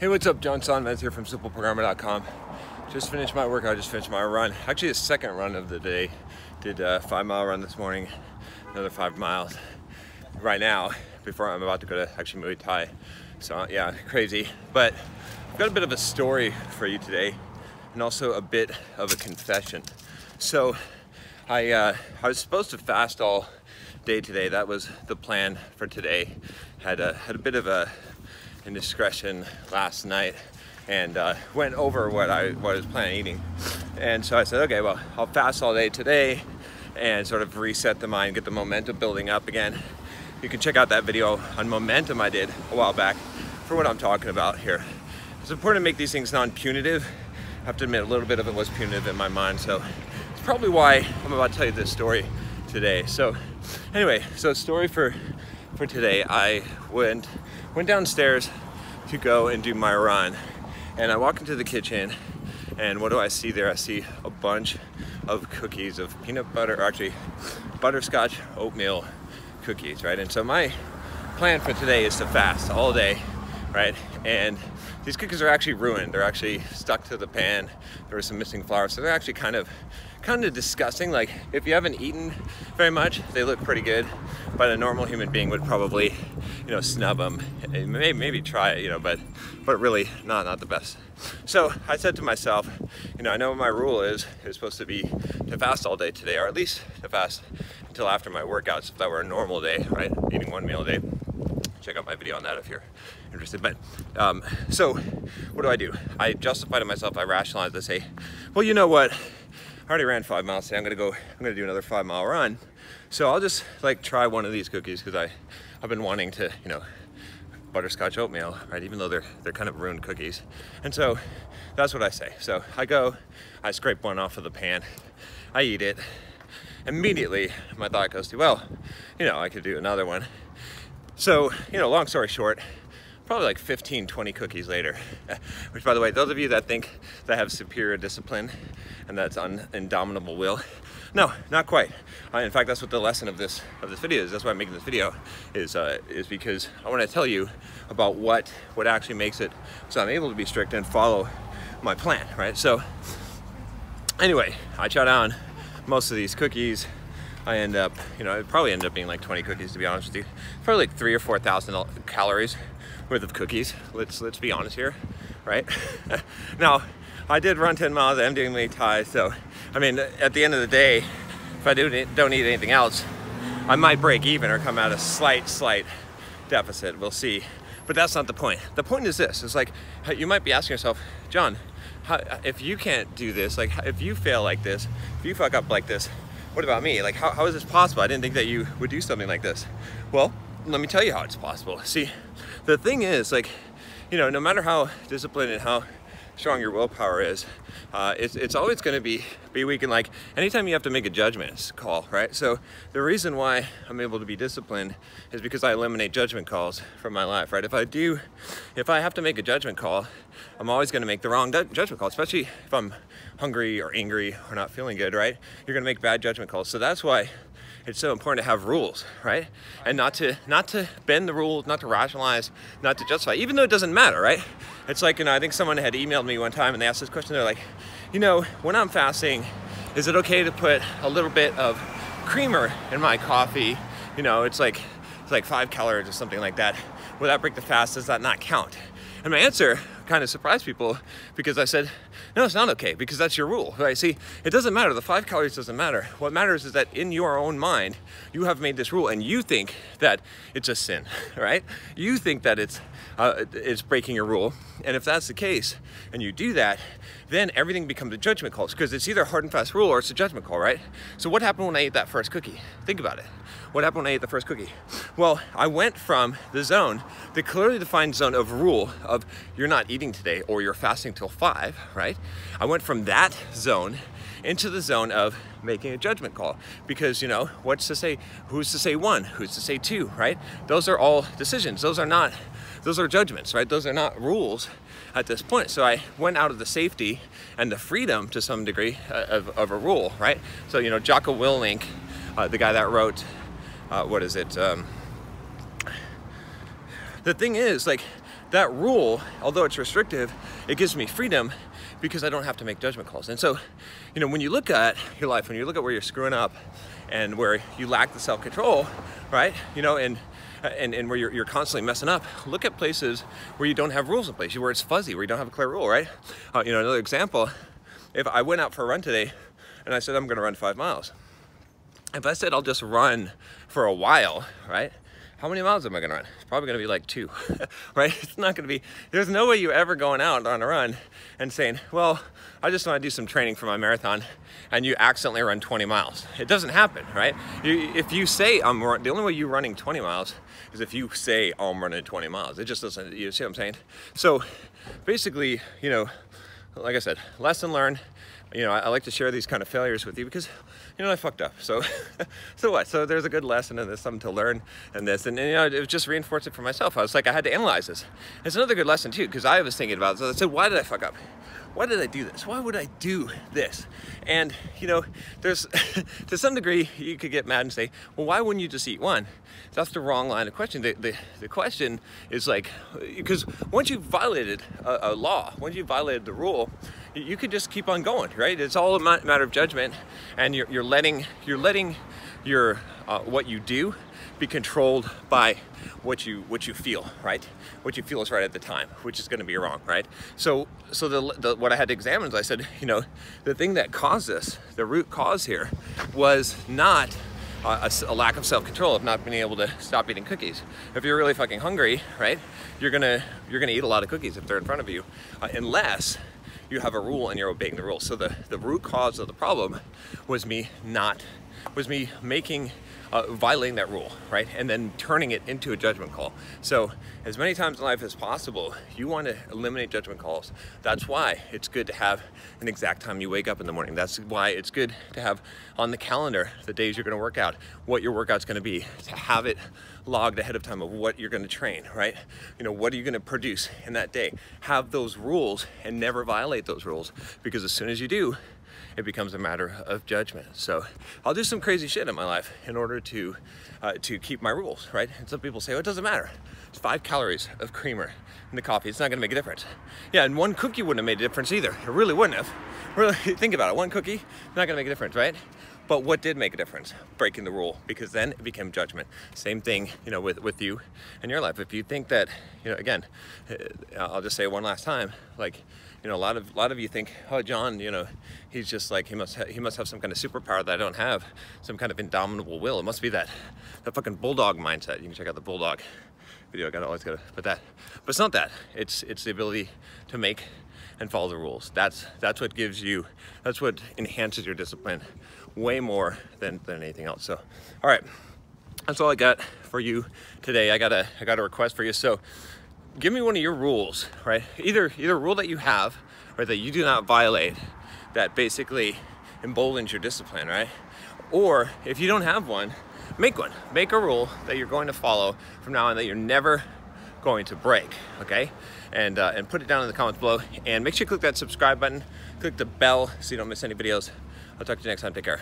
Hey, what's up? John Sonmez here from SimpleProgrammer.com. Just finished my workout, just finished my run. Actually, a second run of the day. Did a five mile run this morning, another five miles right now before I'm about to go to actually Muay Thai. So yeah, crazy. But I've got a bit of a story for you today and also a bit of a confession. So I, uh, I was supposed to fast all day today. That was the plan for today. Had a, had a bit of a indiscretion last night and uh, went over what I, what I was planning eating. And so I said, okay, well, I'll fast all day today and sort of reset the mind, get the momentum building up again. You can check out that video on momentum I did a while back for what I'm talking about here. It's important to make these things non-punitive. I have to admit a little bit of it was punitive in my mind, so it's probably why I'm about to tell you this story today. So anyway, so story for for today, I went went downstairs to go and do my run. And I walk into the kitchen and what do I see there? I see a bunch of cookies of peanut butter, actually butterscotch oatmeal cookies, right? And so my plan for today is to fast all day, right? And these cookies are actually ruined. They're actually stuck to the pan. There was some missing flour, so they're actually kind of kind of disgusting. Like if you haven't eaten very much, they look pretty good, but a normal human being would probably, you know, snub them. Maybe, maybe try it, you know, but but really not not the best. So I said to myself, you know, I know my rule is. It's supposed to be to fast all day today, or at least to fast until after my workouts. If that were a normal day, right, eating one meal a day. Check out my video on that if you're interested. But um, so, what do I do? I justify to myself. I rationalize. I say, well, you know what? I already ran five miles today. I'm gonna go, I'm gonna do another five mile run. So I'll just like try one of these cookies because I, I've been wanting to, you know, butterscotch oatmeal, right? Even though they're, they're kind of ruined cookies. And so that's what I say. So I go, I scrape one off of the pan, I eat it. Immediately my thought goes to, well, you know, I could do another one. So, you know, long story short, probably like 15, 20 cookies later. Which, by the way, those of you that think that have superior discipline and that's un- indomitable will, no, not quite. Uh, in fact, that's what the lesson of this of this video is. That's why I'm making this video is uh, is because I want to tell you about what what actually makes it so I'm able to be strict and follow my plan, right? So, anyway, I chow down most of these cookies. I end up, you know, it probably ended up being like 20 cookies to be honest with you. Probably like three or 4,000 calories worth of cookies. Let's let's be honest here, right? now, I did run 10 miles. I'm doing Muay Thai, so I mean, at the end of the day, if I do don't eat anything else, I might break even or come out a slight slight deficit. We'll see. But that's not the point. The point is this: it's like you might be asking yourself, John, how, if you can't do this, like if you fail like this, if you fuck up like this, what about me? Like, how, how is this possible? I didn't think that you would do something like this. Well, let me tell you how it's possible. See, the thing is, like, you know, no matter how disciplined and how strong your willpower is, uh, it's, it's always going to be be weak. And like anytime you have to make a judgment call, right? So the reason why I'm able to be disciplined is because I eliminate judgment calls from my life, right? If I do, if I have to make a judgment call, I'm always going to make the wrong judgment call, especially if I'm hungry or angry or not feeling good, right? You're going to make bad judgment calls. So that's why it's so important to have rules, right? And not to not to bend the rules, not to rationalize, not to justify, even though it doesn't matter, right? It's like, you know, I think someone had emailed me one time and they asked this question. They're like, you know, when I'm fasting, is it okay to put a little bit of creamer in my coffee? You know, it's like it's like five calories or something like that. Will that break the fast? Does that not count? And my answer kind of surprised people because I said, no, it's not okay because that's your rule, right? See, it doesn't matter. The five calories doesn't matter. What matters is that in your own mind, you have made this rule and you think that it's a sin, right? You think that it's uh, it's breaking a rule. And if that's the case, and you do that, then everything becomes a judgment call because it's either a hard and fast rule or it's a judgment call, right? So what happened when I ate that first cookie? Think about it. What happened when I ate the first cookie? Well, I went from the zone, the clearly defined zone of rule of you're not eating today or you're fasting till five, right? I went from that zone into the zone of making a judgment call. Because you know what's to say who's to say one? Who's to say two right? Those are all decisions. Those are not those are judgments right? Those are not rules at this point. So i went out of the safety and the freedom to some degree uh, of, of a rule right? So you know jocko willink uh, the guy that wrote uh, what is it um, the thing is like that rule, although it's restrictive, it gives me freedom because I don't have to make judgment calls. And so, you know, when you look at your life, when you look at where you're screwing up and where you lack the self-control, right? You know, and and, and where you're, you're constantly messing up, look at places where you don't have rules in place, where it's fuzzy, where you don't have a clear rule, right? Uh, you know, another example, if I went out for a run today and I said I'm gonna run five miles, if I said I'll just run for a while, right? How many miles am I gonna run? It's probably gonna be like two, right? It's not gonna be, there's no way you're ever going out on a run and saying, well, I just wanna do some training for my marathon and you accidentally run 20 miles. It doesn't happen, right? You, if you say, I'm the only way you're running 20 miles is if you say, oh, I'm running 20 miles. It just doesn't, you see what I'm saying? So basically, you know, like I said, lesson learned, you know, I, I, like to share these kind of failures with you because, you know, I fucked up. So, so what? So there's a good lesson and there's something to learn in this. And, and, you know, it just reinforced it for myself. I was like, I had to analyze this. It's another good lesson too, because I was thinking about it. I said, why did I fuck up? Why did I do this? Why would I do this? And, you know, there's, to some degree, you could get mad and say, well, why wouldn't you just eat one? That's the wrong line of question. The, the, the question is like, because once you've violated a, a law, once you've violated the rule, you could just keep on going, right? It's all a matter of judgment, and you're, you're letting you're letting your uh, what you do be controlled by what you what you feel, right? What you feel is right at the time, which is going to be wrong, right? So so the, the what I had to examine is I said, you know, the thing that caused this, the root cause here, was not a, a, lack of self-control of not being able to stop eating cookies. If you're really fucking hungry, right, you're gonna you're gonna eat a lot of cookies if they're in front of you, uh, unless you have a rule and you're obeying the rule. So the, the root cause of the problem was me not, was me making, uh, violating that rule, right? And then turning it into a judgment call. So as many times in life as possible, you want to eliminate judgment calls. That's why it's good to have an exact time you wake up in the morning. That's why it's good to have on the calendar the days you're going to work out, what your workout's going to be, to have it logged ahead of time of what you're going to train, right? You know, what are you going to produce in that day? Have those rules and never violate those rules because as soon as you do, it becomes a matter of judgment. So I'll do some crazy shit in my life in order to uh, to keep my rules, right? And some people say, oh, it doesn't matter. It's five calories of creamer in the coffee. It's not gonna make a difference. Yeah, and one cookie wouldn't have made a difference either. It really wouldn't have. Really, think about it. One cookie, not gonna make a difference, right? But what did make a difference? Breaking the rule, because then it became judgment. Same thing, you know, with, with you and your life. If you think that, you know, again, uh, I'll just say one last time, like, you know, a lot of a lot of you think, oh, John, you know, he's just like he must ha- he must have some kind of superpower that I don't have, some kind of indomitable will. It must be that that fucking bulldog mindset. You can check out the bulldog video. I gotta always gotta put that, but it's not that. It's it's the ability to make and follow the rules. That's that's what gives you. That's what enhances your discipline way more than, than anything else. So, all right, that's all I got for you today. I got a, I got a request for you. So give me one of your rules, right? Either, either rule that you have, or that you do not violate that basically emboldens your discipline, right? Or if you don't have one, make one. Make a rule that you're going to follow from now on that you're never going to break, okay? And, uh, and put it down in the comments below. And make sure you click that subscribe button, click the bell so you don't miss any videos. I'll talk to you next time. Take care.